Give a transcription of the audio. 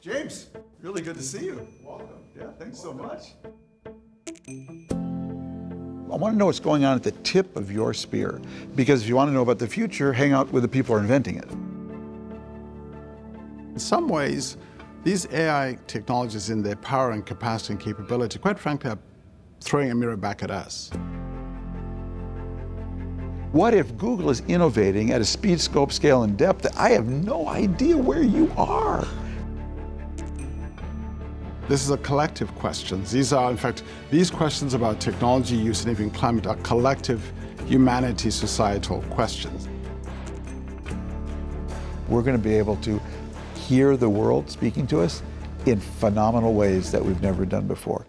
James, really good to see you. Welcome. Yeah, thanks so much. I want to know what's going on at the tip of your spear. Because if you want to know about the future, hang out with the people who are inventing it. In some ways, these AI technologies in their power and capacity and capability, quite frankly, are throwing a mirror back at us. What if Google is innovating at a speed, scope, scale, and depth that I have no idea where you are? This is a collective question. These are, in fact, these questions about technology use and even climate are collective humanity societal questions. We're going to be able to hear the world speaking to us in phenomenal ways that we've never done before.